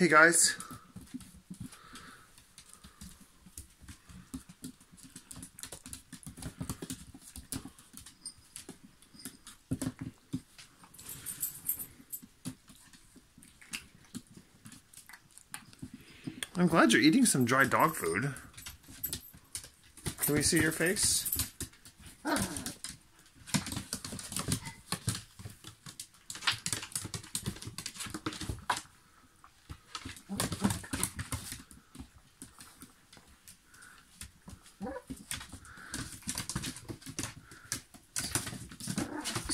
Hey guys. I'm glad you're eating some dry dog food. Can we see your face?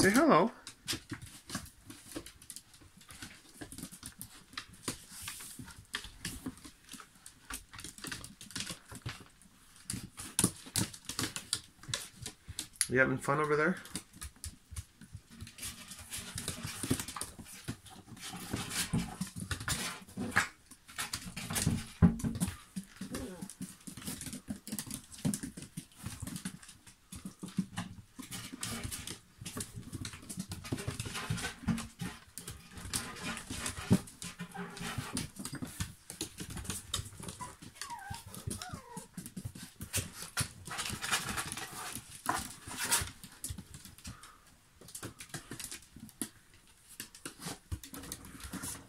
Say hello. You having fun over there?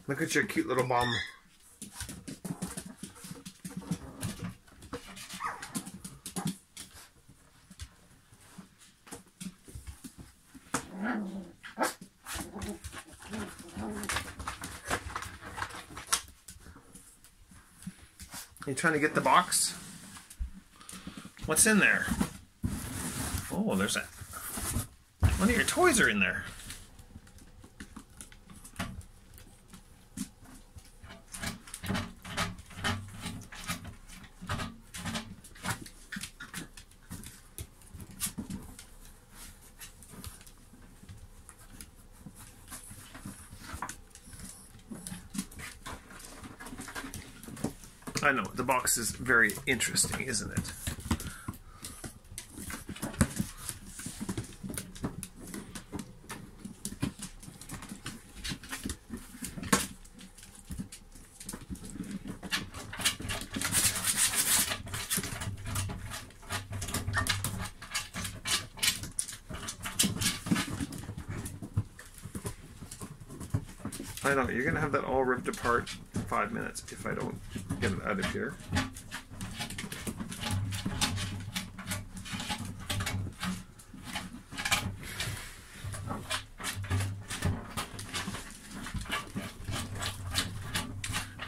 Look at your cute little mom. You trying to get the box? What's in there? Oh, there's a one of your toys are in there. I know, the box is very interesting, isn't it? I know, you're gonna have that all ripped apart in five minutes if I don't get it out of here.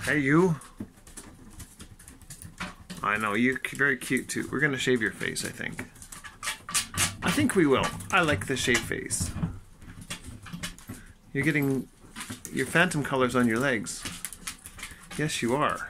Hey, you. I know, you're very cute too. We're gonna shave your face, I think. I think we will. I like the shaved face. You're getting your phantom colors on your legs. Yes, you are.